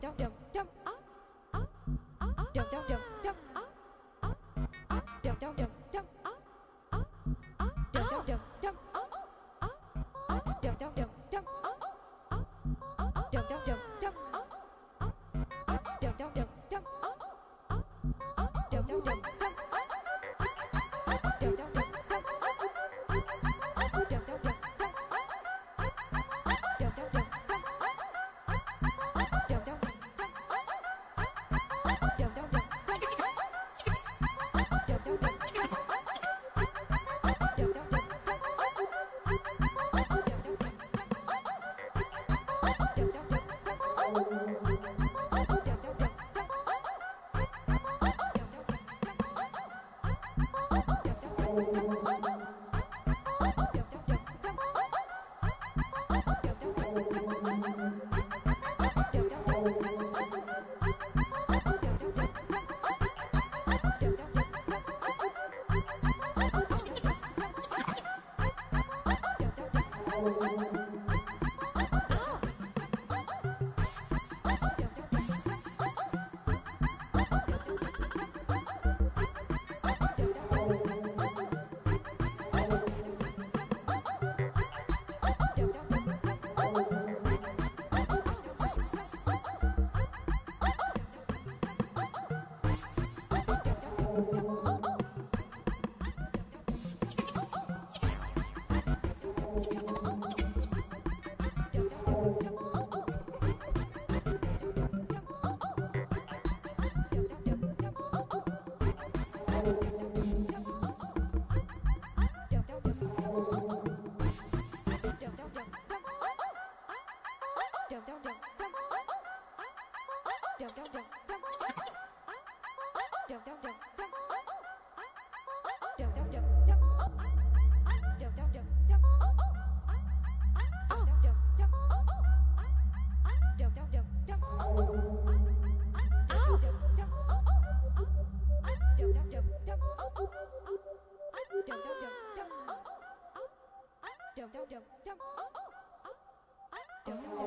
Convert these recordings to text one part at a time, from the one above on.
Jump, oh, oh.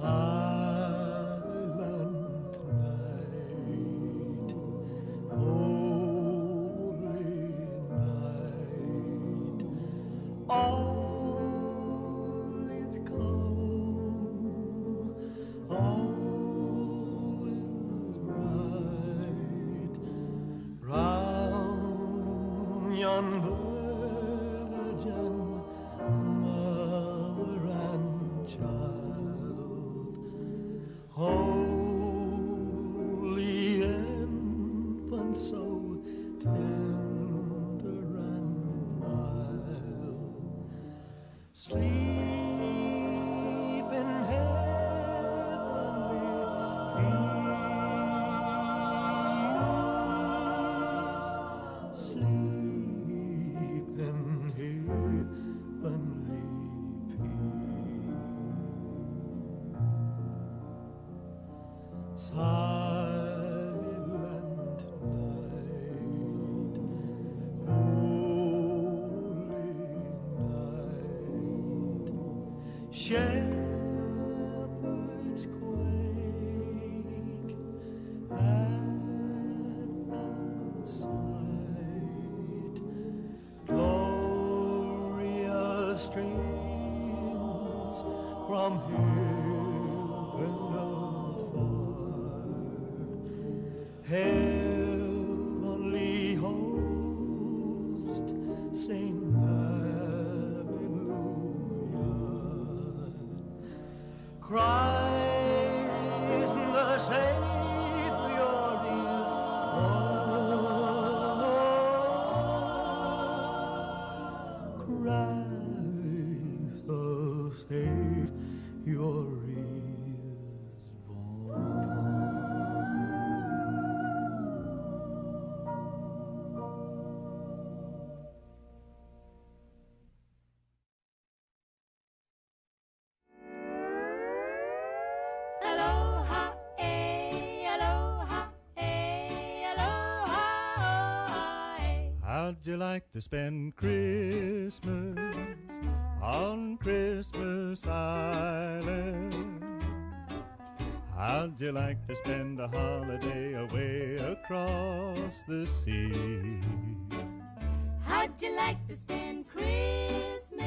아. Sing you like to spend Christmas on Christmas Island? How'd you like to spend a holiday away across the sea? How'd you like to spend Christmas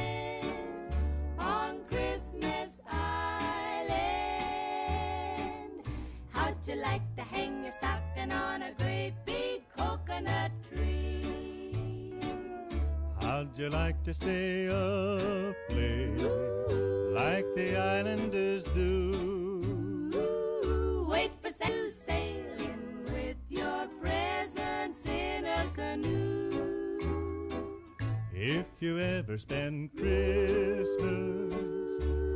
on Christmas Island? How'd you like to hang your stocking on a great big coconut tree? How'd you like to stay up late like the islanders do? Ooh, wait for Santa sailing with your presents in a canoe. If you ever spend Christmas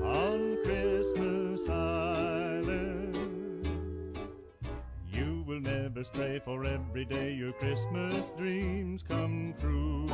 on Christmas Island, stray, for every day your Christmas dreams come true.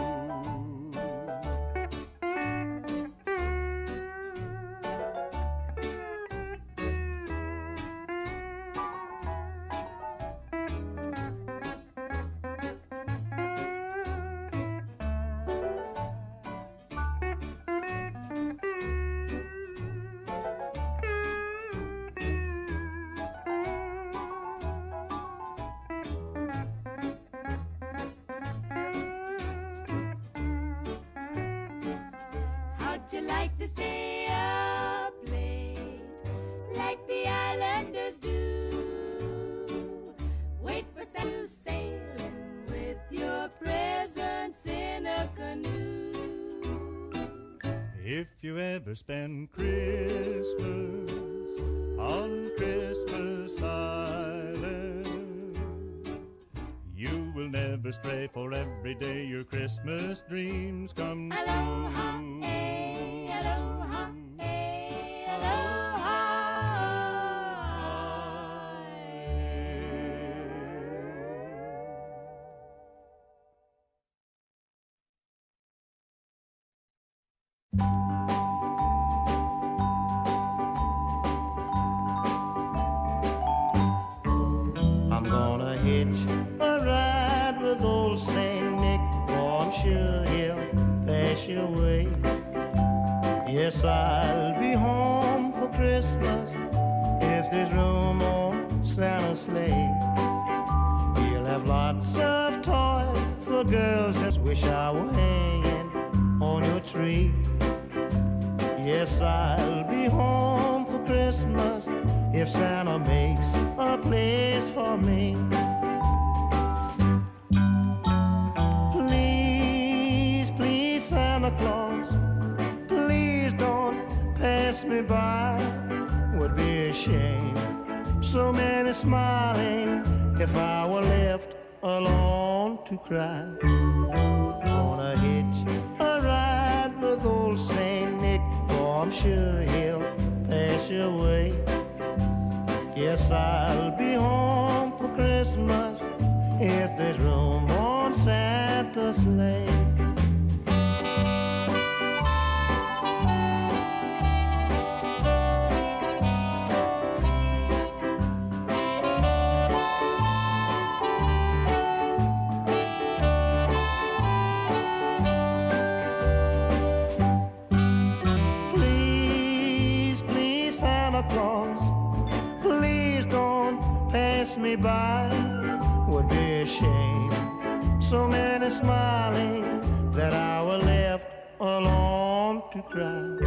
In a canoe. If you ever spend Christmas on Christmas Island, you will never stray, for every day your Christmas dreams come true. Aloha, eh, Yes, I'll be home for Christmas if there's room on Santa's sleigh. He'll have lots of toys for girls that wish I were hanging on your tree. Yes, I'll be home for Christmas if Santa makes a place for me. Me by. Would be a shame. So many smiling if I were left alone to cry. Gonna hitch a ride with old Saint Nick, for I'm sure he'll pass your way. Yes, I'll be home for Christmas if there's room on Santa's sleigh. Me by. Would be a shame. So many smiling that I were left alone to cry.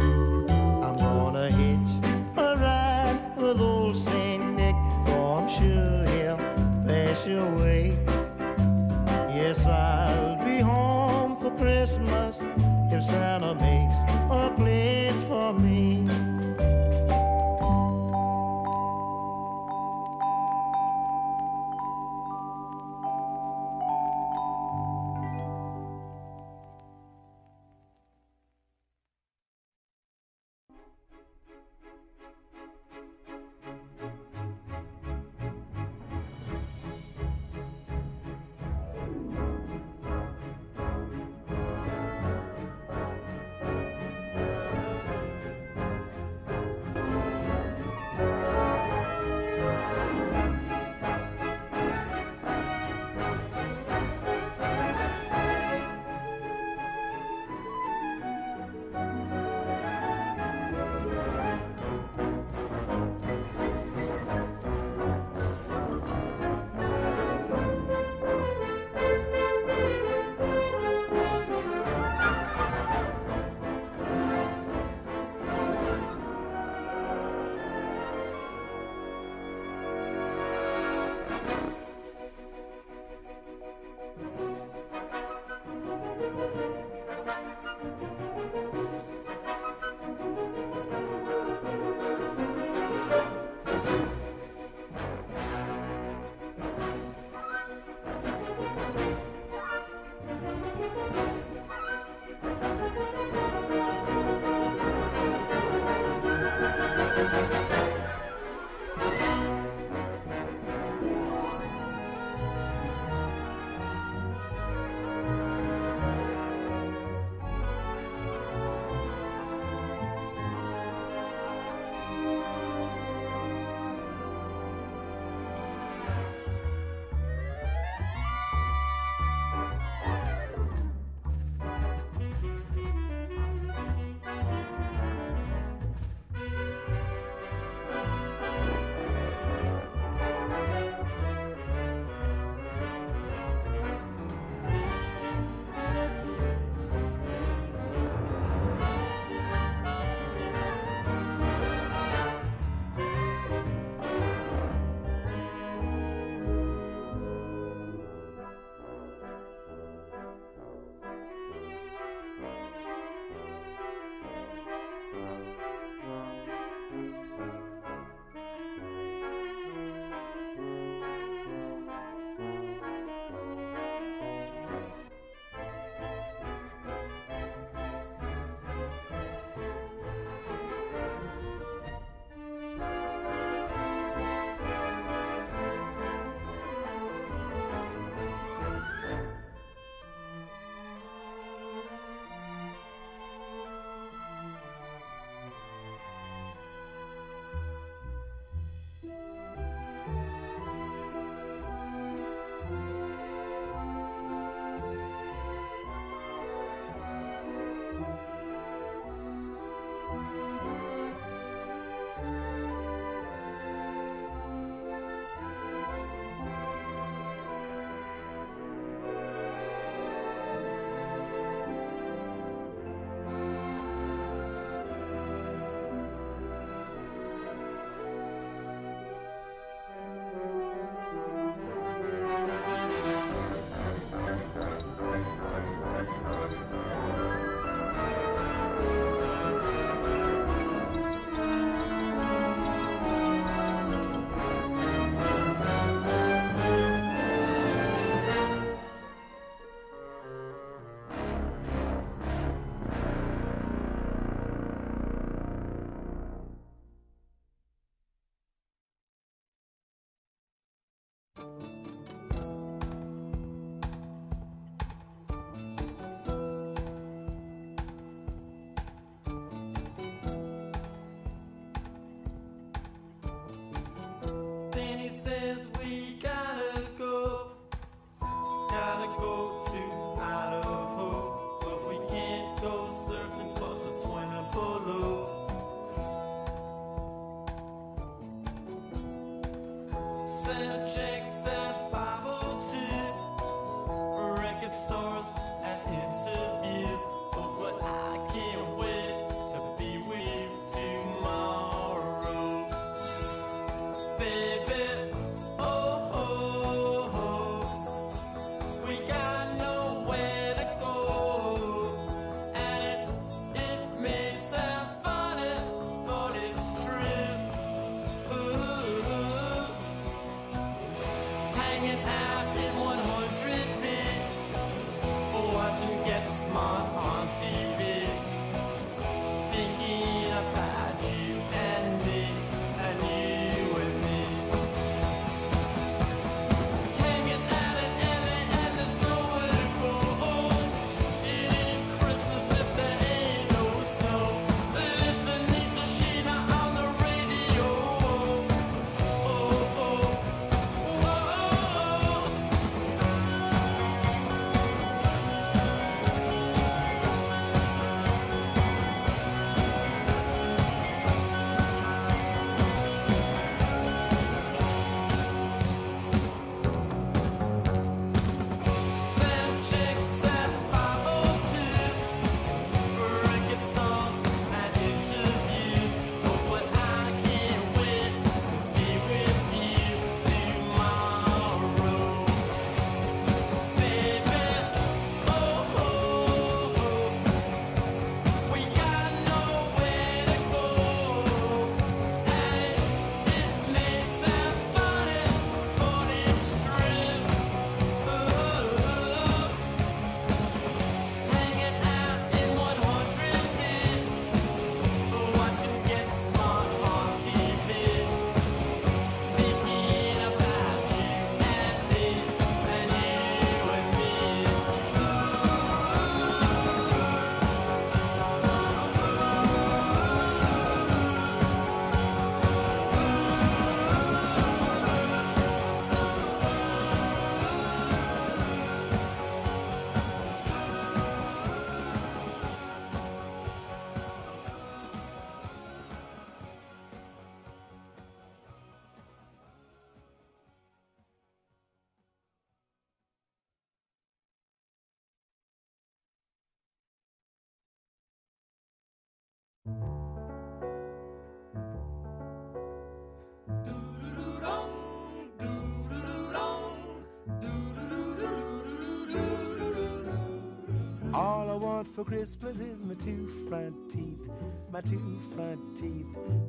Want for Christmas is my two front teeth, my two front teeth,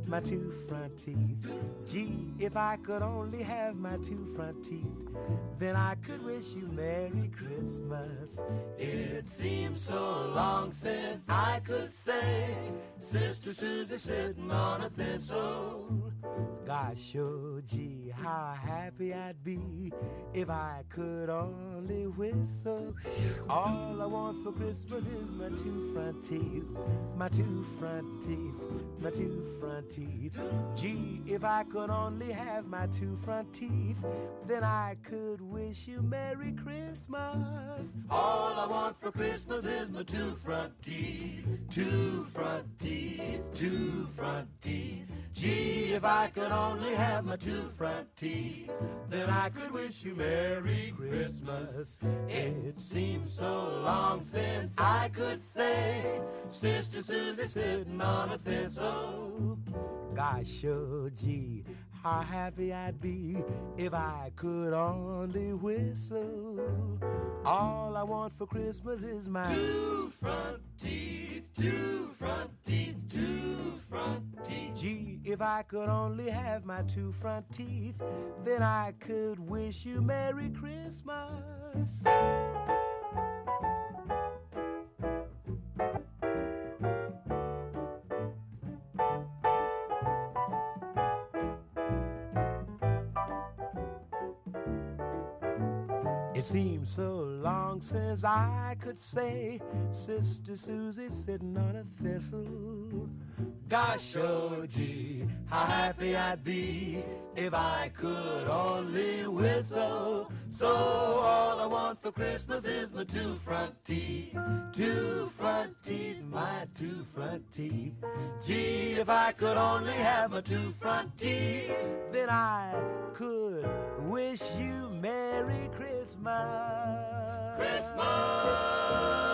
my two front teeth. Gee, if I could only have my two front teeth, then I could wish you Merry Christmas. It seems so long since I could say, Sister Susie sitting on a thistle. Gosh, oh gee, how happy I'd be if I could only whistle. All I want for Christmas is my two front teeth, my two front teeth, my two front teeth. Gee, if I could only have my two front teeth, then I could wish you Merry Christmas. All I want for Christmas is my two front teeth, two front teeth, two front teeth. Gee, if I could only have my two front teeth, then I could wish you Merry Christmas. It seems so long since I could say, Sister Susie sitting on a thistle. Gosh, oh gee, how happy I'd be if I could only whistle. All I want for Christmas is my two front teeth, two front teeth, two front teeth. Gee, if I could only have my two front teeth, then I could wish you Merry Christmas. It seems so long since I could say, Sister Susie sitting on a thistle. Gosh, oh gee, how happy I'd be if I could only whistle. So all I want for Christmas is my two front teeth, two front teeth, my two front teeth. Gee, if I could only have my two front teeth, then I could wish you Merry Christmas. Christmas.